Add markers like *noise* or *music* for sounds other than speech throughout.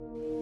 you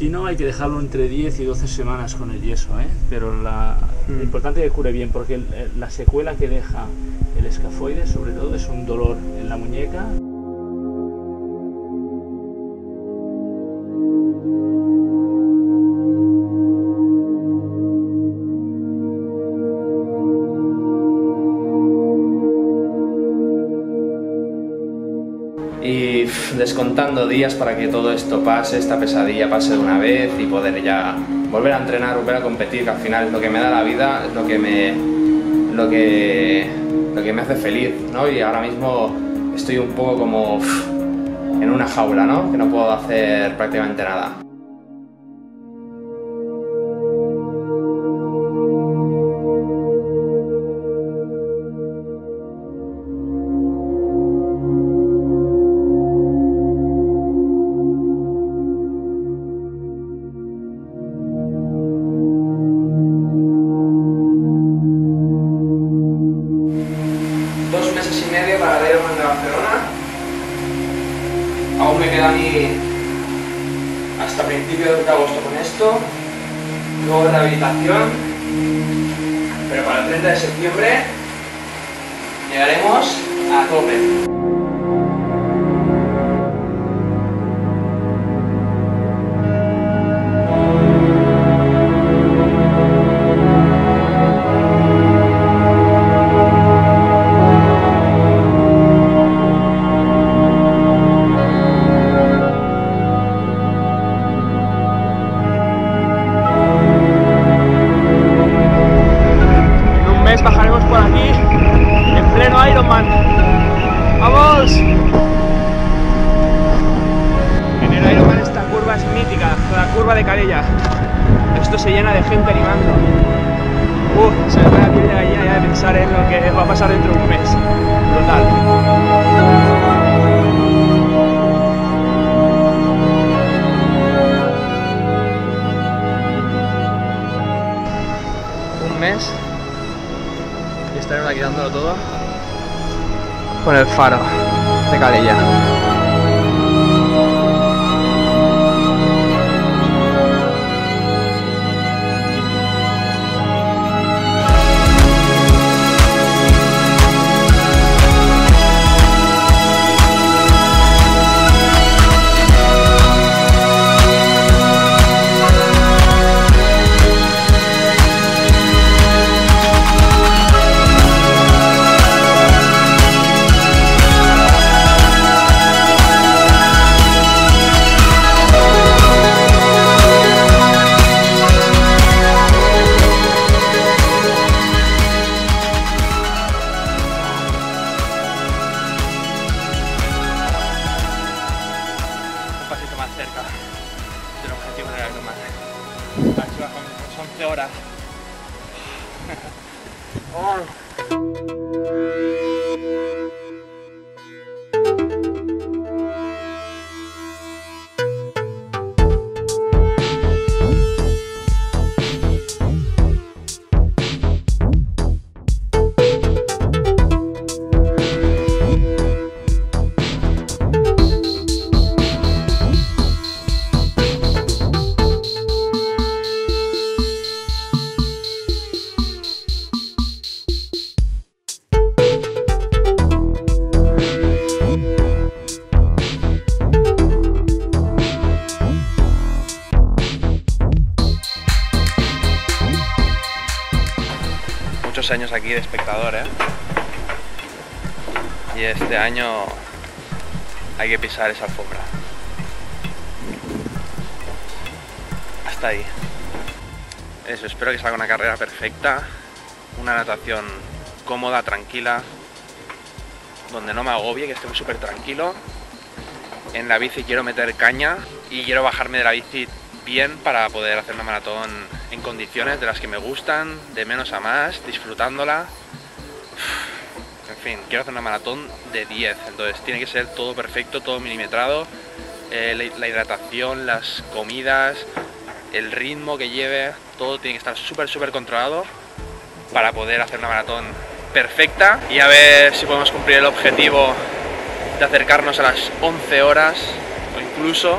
Si no, hay que dejarlo entre 10 y 12 semanas con el yeso, ¿eh? pero la, lo importante es que cure bien, porque la secuela que deja el escafoide, sobre todo, es un dolor en la muñeca. Pff, descontando días para que todo esto pase, esta pesadilla pase de una vez y poder ya volver a entrenar, volver a competir, que al final es lo que me da la vida, es lo que me, lo que, lo que me hace feliz, ¿no? Y ahora mismo estoy un poco como en una jaula, ¿no? Que no puedo hacer prácticamente nada. Llena de gente animando. Se me pone la piel de gallina ya de pensar en lo que va a pasar dentro de un mes. Un mes y estaremos aquí dándolo todo con el faro de Calella. Muchos años aquí de espectador, ¿eh? Y este año hay que pisar esa alfombra. Hasta ahí. Eso, espero que salga una carrera perfecta, una natación cómoda, tranquila, donde no me agobie, que esté súper tranquilo. En la bici quiero meter caña y quiero bajarme de la bici bien para poder hacer una maratón en condiciones de las que me gustan, de menos a más, disfrutándola. En fin, quiero hacer una maratón de 10, entonces tiene que ser todo perfecto, todo milimetrado, eh, la, la hidratación, las comidas, el ritmo que lleve, todo tiene que estar súper, súper controlado para poder hacer una maratón perfecta y a ver si podemos cumplir el objetivo de acercarnos a las 11 horas o incluso,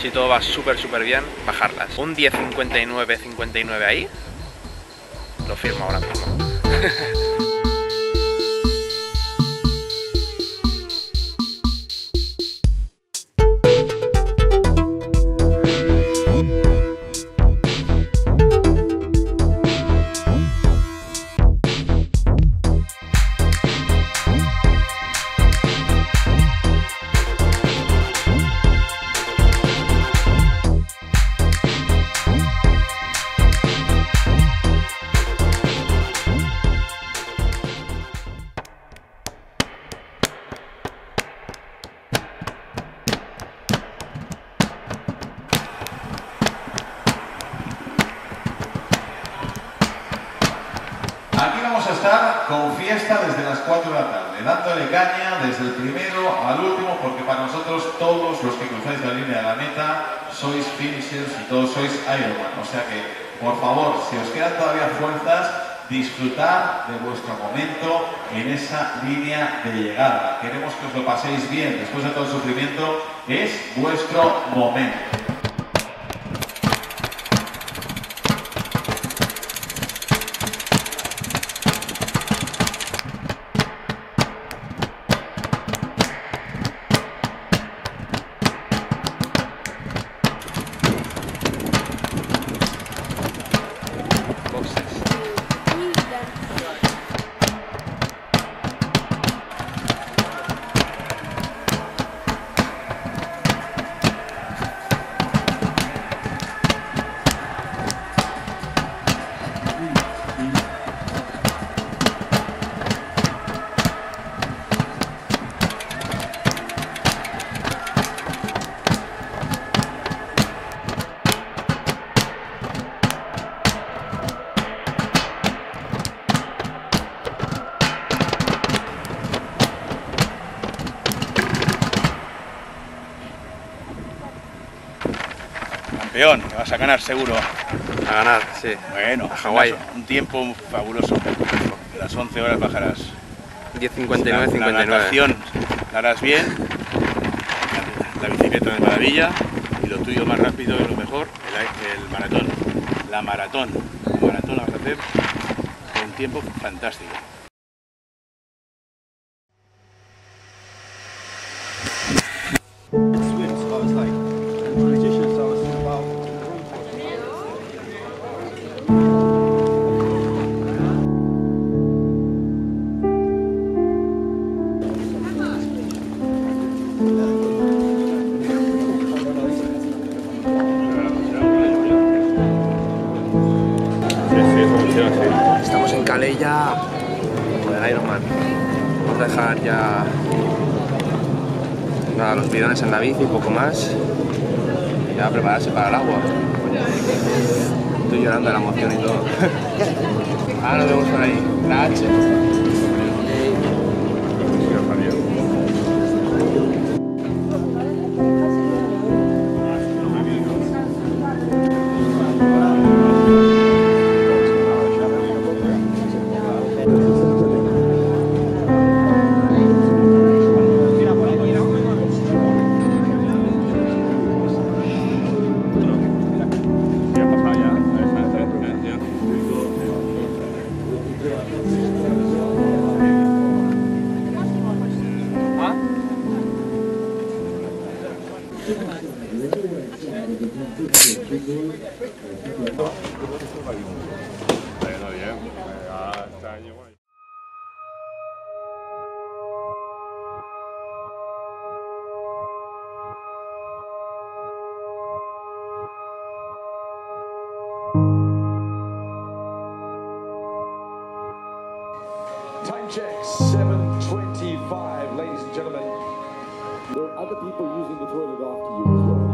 si todo va súper, súper bien, bajarlas. Un 10.59, 59 ahí, lo firmo ahora mismo. Esa línea de llegada. Queremos que os lo paséis bien después de todo el sufrimiento. Es vuestro momento. Campeón, que vas a ganar seguro. A ganar, sí. Bueno, A Hawái. Un tiempo fabuloso. Las 11 horas bajarás. 10.59, La- La 59. natación la harás bien. La bicicleta de maravilla. Y lo tuyo más rápido y lo mejor, el, el maratón. La maratón. La maratón la vas a hacer en tiempo fantástico. Llorando de la emoción y todo. *laughs* Ahora nos vemos por ahí. La H. Time check, 7.25, ladies and gentlemen. There are other people using the toilet after you as well.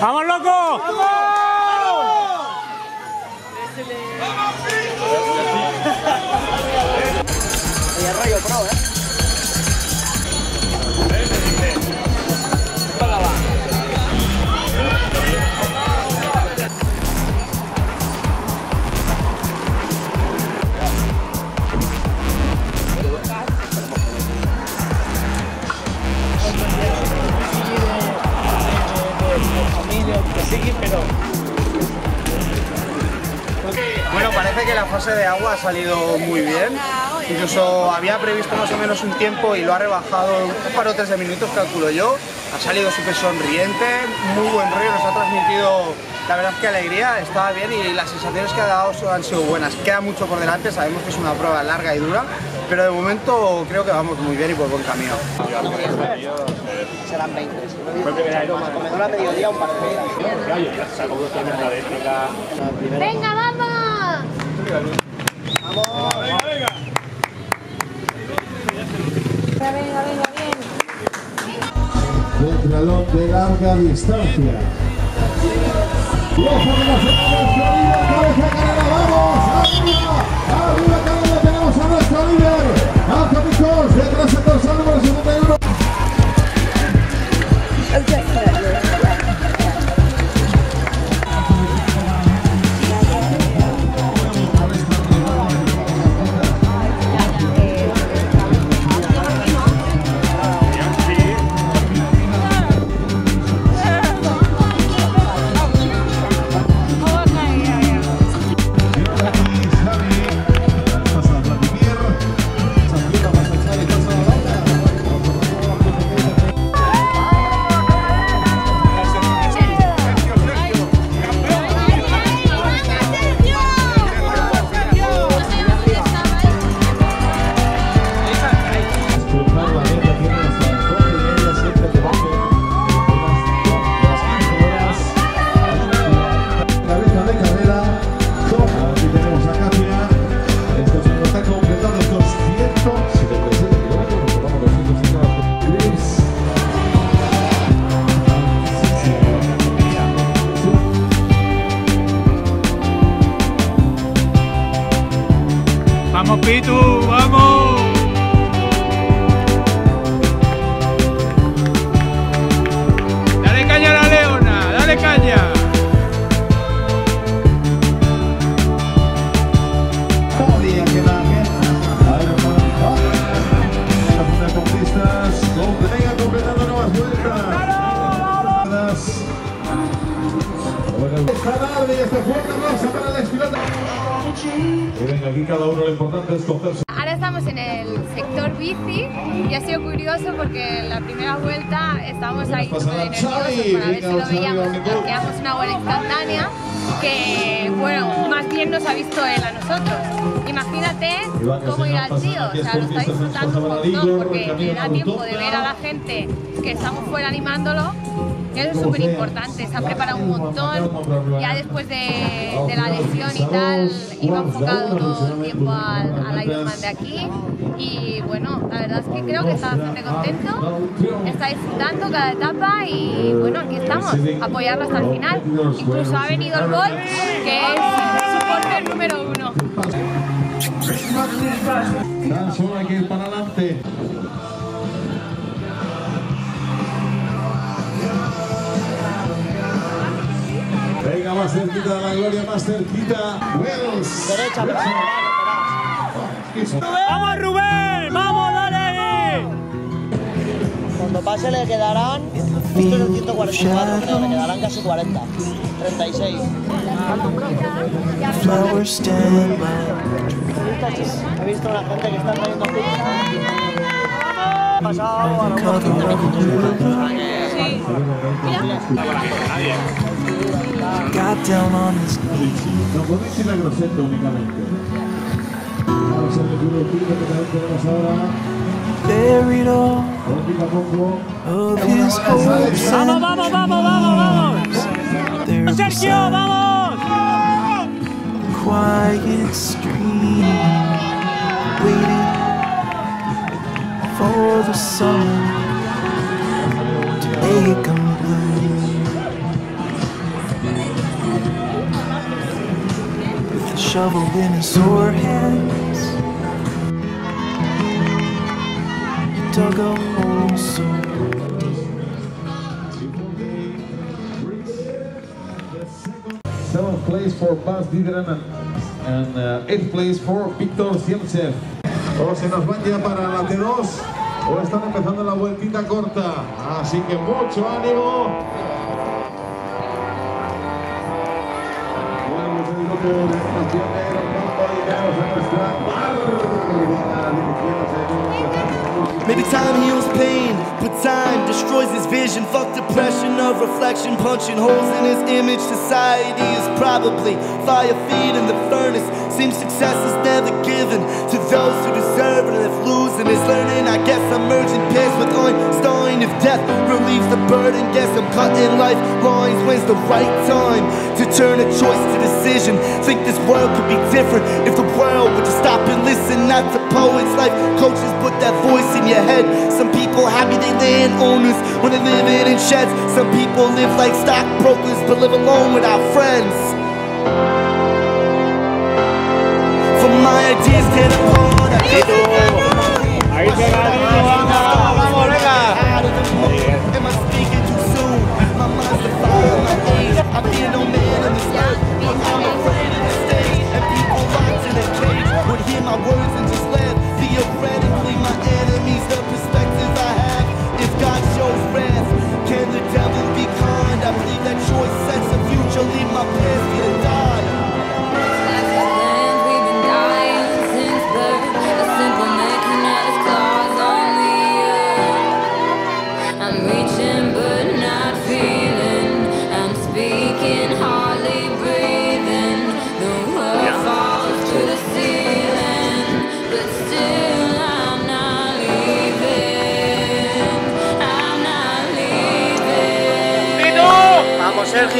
¡Vamos, loco! ¡Vamos! ¡Vamos! ¡Vamos! Bueno, parece que la fase de agua ha salido muy bien. Incluso había previsto más o menos un tiempo y lo ha rebajado un par o tres de minutos, calculo yo. Ha salido súper sonriente, muy buen rollo, nos ha transmitido la verdad que alegría, estaba bien y las sensaciones que ha dado han sido buenas. Queda mucho por delante, sabemos que es una prueba larga y dura, pero de momento creo que vamos muy bien y por buen camino. Serán 20. Comedor a mediodía un par de ¡Venga, vamos! Venga, venga, venga, bien. balón de larga distancia. Ojo que la cabeza ganada, vamos, arriba, arriba tenemos a nuestro líder, Anthony Coles, detrás el dorsal número 71. Sector bici y ha sido curioso porque en la primera vuelta estábamos ahí súper nerviosos para ver si lo veíamos, hacíamos una vuelta instantánea que, bueno, más bien nos ha visto él a nosotros. Imagínate cómo irá el tío, o sea, lo está disfrutando un montón porque le da tiempo de ver a la gente que estamos fuera animándolo. Eso es súper importante, se ha preparado un montón, ya después de, la lesión y tal, iba enfocado todo el tiempo al, al Ironman de aquí y bueno, la verdad es que creo que está bastante contento, está disfrutando cada etapa y bueno, aquí estamos, apoyarlo hasta el final. Incluso ha venido el gol, que es su porter número uno. Tan solo para adelante. Venga, más cerquita de la gloria, más cerquita. Wells. Derecha, Vamos, Rubén, vamos, dale ahí. Cuando pase le quedarán, esto es el 144 creo, le quedarán casi 40, 36. Flowers stand by. He visto a la gente que está trayendo pizza. Pasado a lo mejor 15 minutos. Got down on his No podéis ir a Grosseto únicamente. Vamos a ver el que tenemos ahora. buried all Poquito a poco. of his hopes and vamos, vamos, vamos, vamos. there was Sergio, vamos. a quiet stream waiting for the summer With a shovel in his sore hands, he dug a hole so Seventh place for Bas Didren and, and uh, eighth place for Víctor Siemtsev. O se nos van ya para la T2 o están empezando la vueltita corta. Así que mucho ánimo. Bueno, pues el Maybe time heals pain, but time destroys his vision. Fuck depression of reflection, punching holes in his image. Society is probably fire feeding the furnace. Seems success is never given to those who deserve it. And if losing is learning, I guess I'm merging pairs with Einstein. If death relieves the burden, guess I'm cutting life lines. When's the right time to turn a choice to decision? Think this world could be different if world would just stop and listen. Not to poets, life coaches, put that voice in your head. Some people happy they land owners when they live in sheds. Some people live like stockbrokers but live alone without friends. For my ideas apart. I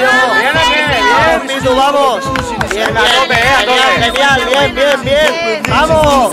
Sergio. Bien, Pitu, vamos. Bien, eh. Genial, bien, bien, bien. Vamos.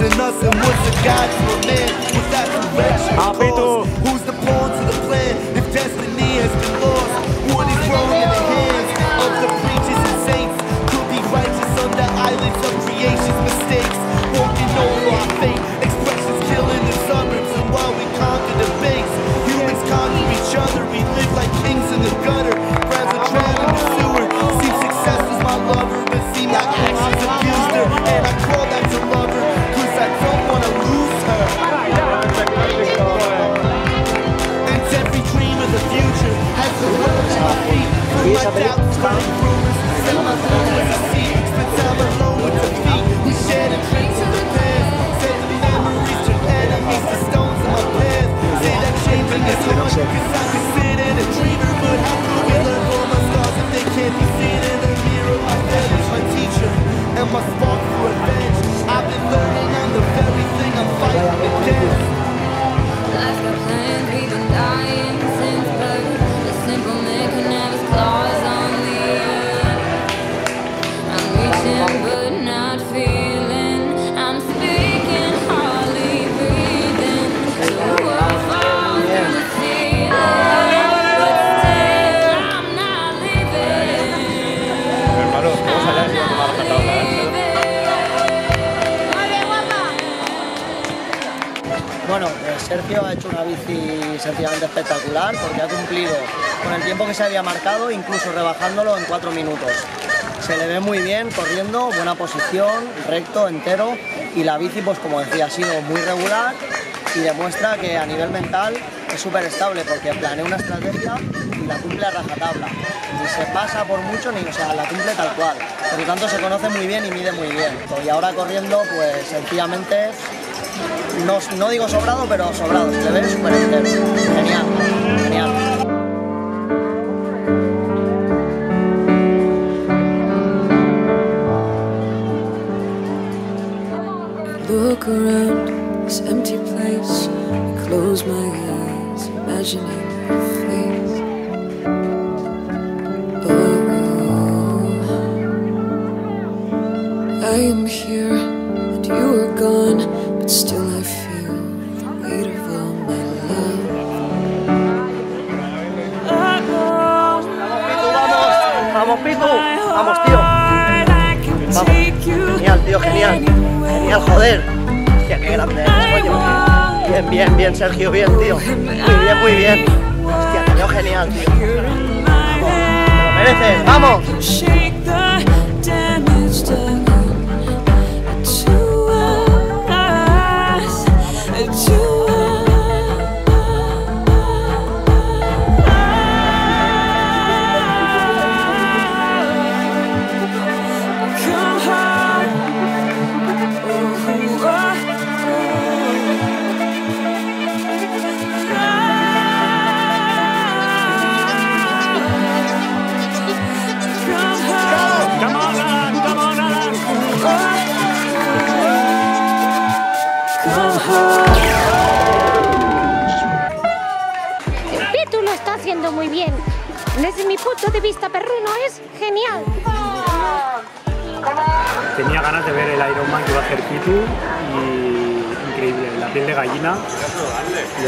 Ha hecho una bici sencillamente espectacular porque ha cumplido con el tiempo que se había marcado, incluso rebajándolo en cuatro minutos. Se le ve muy bien corriendo, buena posición, recto, entero y la bici, pues como decía, ha sido muy regular y demuestra que a nivel mental es súper estable porque planea una estrategia y la cumple a rajatabla. Ni se pasa por mucho, ni o sea, la cumple tal cual. Por lo tanto, se conoce muy bien y mide muy bien. Y ahora corriendo, pues sencillamente no, no digo sobrado, pero sobrado. Se ve súper. Genial, genial. Look around this empty place. Close my eyes, imagining Bien, Sergio, bien, tío. Muy bien, muy bien. Hostia, te veo genial, tío. Vamos, te lo mereces, vamos.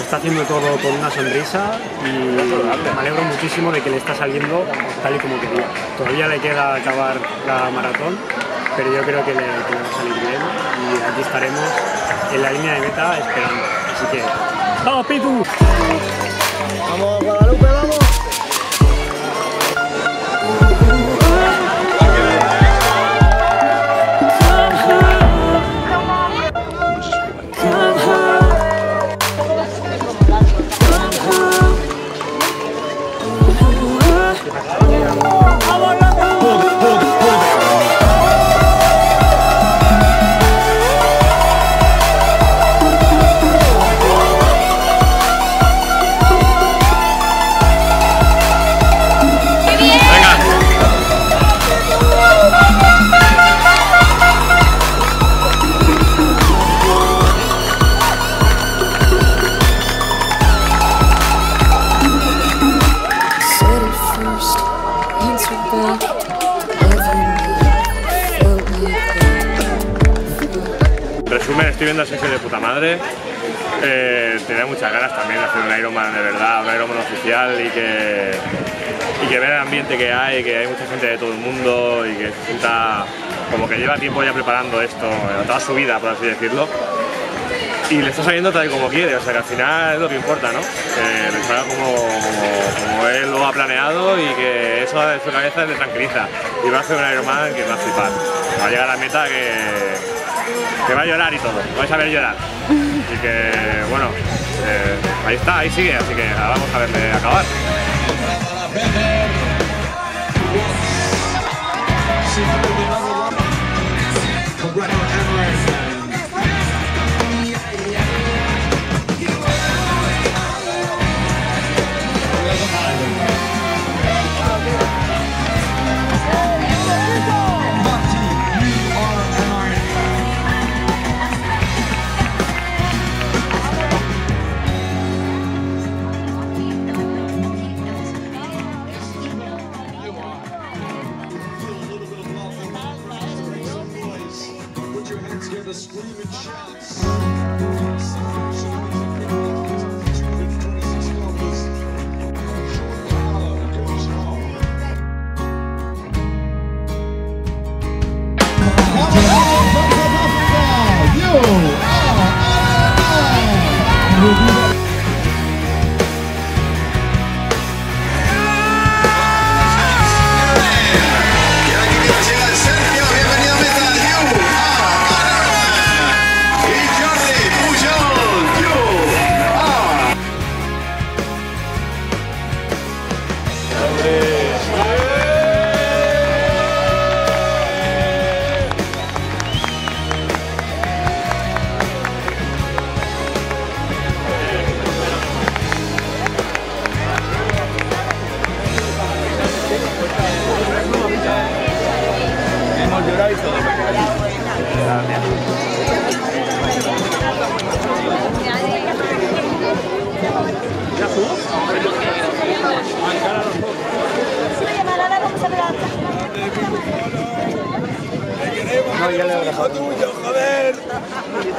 Está haciendo todo con una sonrisa y me alegro muchísimo de que le está saliendo tal y como quería. Todavía le queda acabar la maratón, pero yo creo que le, va a salir bien y aquí estaremos en la línea de meta esperando. Así que, ¡vamos Pitu! Vamos, Guadalupe, sesión de puta madre. Eh, tenía muchas ganas también de hacer un Ironman de verdad, un Ironman oficial y que, y que ver el ambiente que hay, que hay mucha gente de todo el mundo y que se sienta como que lleva tiempo ya preparando esto, eh, toda su vida, por así decirlo. Y le está saliendo tal y como quiere, o sea que al final es lo que importa, ¿no? Que le salga como, como, él lo ha planeado y que eso de su cabeza le tranquiliza. Y va a hacer un Ironman que va a flipar. Va a llegar a la meta que, que va a llorar y todo, vais a ver llorar. Así que, bueno, eh, ahí está, ahí sigue, así que ahora vamos a verle acabar. Un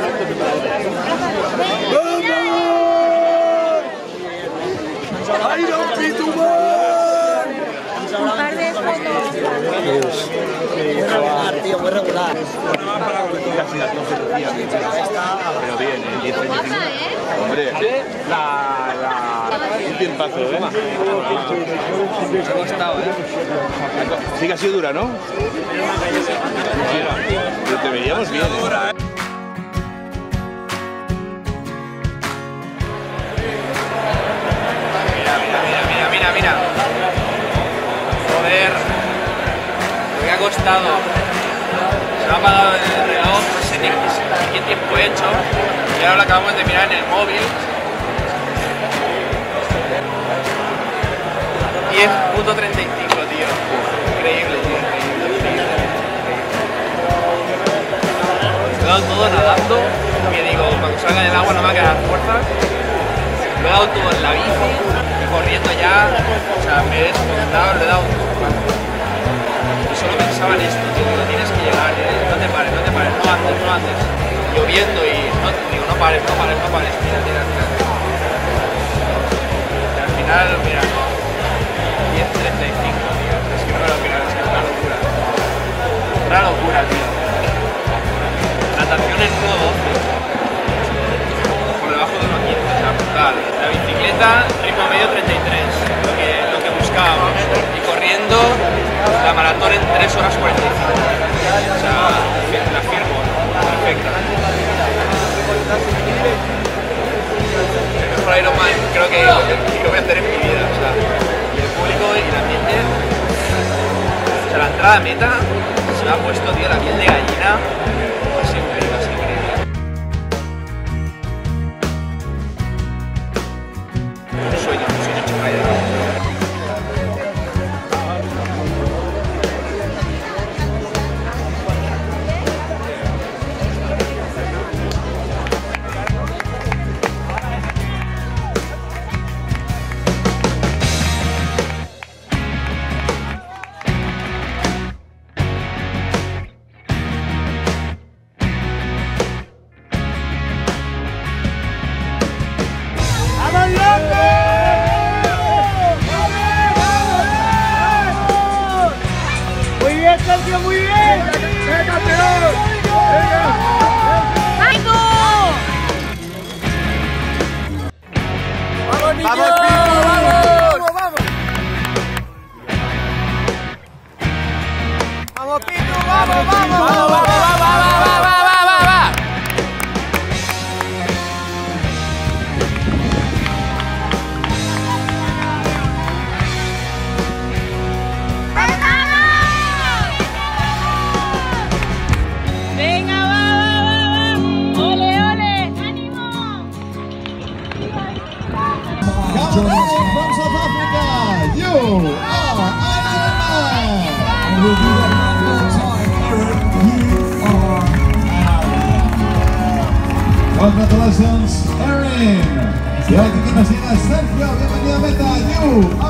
par de tío, muy regular. Pero bien, en 10 años. Hombre, la. Un tiempazo, ¿eh? ¿eh? Sí ha sido dura, ¿no? Te veíamos bien, ¿eh? Mira. Joder. Lo que ha costado. Se me ha apagado el reloj, no sé ni qué tiempo he hecho. Y ahora lo acabamos de mirar en el móvil. 10.35, tío. Increíble, tío. Increíble. He dado todo nadando. porque digo, cuando salga del agua no me va a quedar fuerzas. Lo he dado todo en la bici, corriendo ya, o sea, me he desmontado, lo he dado todo. Y solo pensaba en esto, tío, digo, tienes que llegar, eh, no te pares, no te pares, no andes, no andes. Lloviendo y no, digo, no pares, no pares, no pares, tira, tira, tira. Y al final, mira, 10.35, tío, es que no me lo creo, es que es una locura. Una locura, tío. Natación en 1.12 por debajo de 1.15, o sea, brutal. La bicicleta, ritmo medio 33, lo que, lo que buscábamos. Y corriendo, la maratón en 3 horas 45. O sea, la firmo, perfecta. El mejor Ironman creo que, que voy a hacer en mi vida. Y el público y el ambiente. O la entrada a meta se me ha puesto, tío, la piel de gallina. Meta,